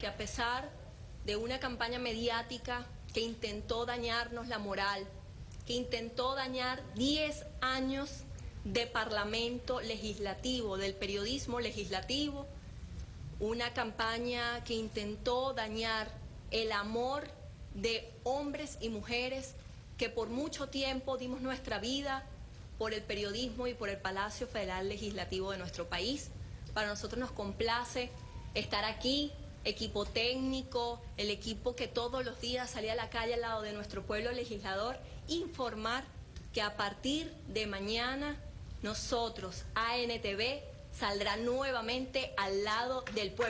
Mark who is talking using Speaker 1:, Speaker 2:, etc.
Speaker 1: que a pesar de una campaña mediática que intentó dañarnos la moral, que intentó dañar 10 años de parlamento legislativo, del periodismo legislativo, una campaña que intentó dañar el amor de hombres y mujeres que por mucho tiempo dimos nuestra vida por el periodismo y por el Palacio Federal Legislativo de nuestro país. Para nosotros nos complace estar aquí equipo técnico, el equipo que todos los días salía a la calle al lado de nuestro pueblo legislador, informar que a partir de mañana nosotros, ANTV, saldrá nuevamente al lado del pueblo.